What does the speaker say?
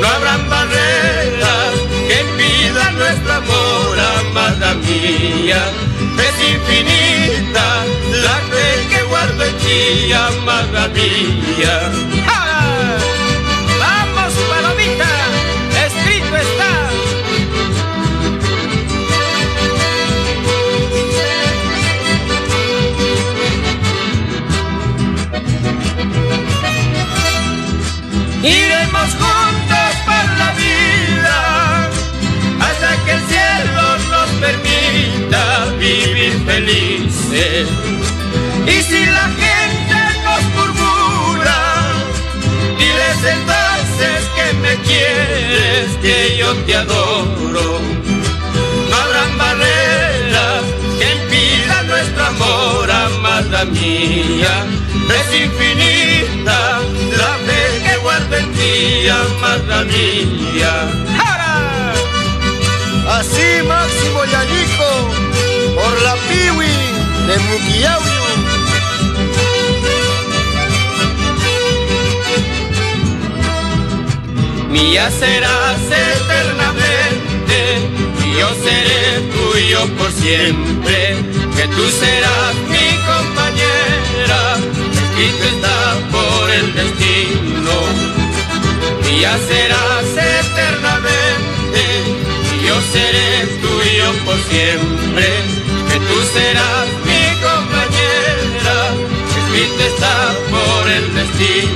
No habrán barreras que impidan nuestro amor, amada mía. Es infinita la fe que guardo en ti, amada mía. Juntos por la vida hasta que el cielo nos permita vivir felices. Y si la gente nos murmura, diles entonces que me quieres, que yo te adoro. No habrán barreras que impidan nuestro amor, amada mía. Es infinita ¡Jara! Así Máximo Yanico, por la Piwi de Muquillauyo. Mía serás eternamente, y yo seré tuyo por siempre, que tú serás mi compañera, Mía serás eternamente, y yo seré tuyo por siempre, que tú serás mi compañera, escrito está por el destino.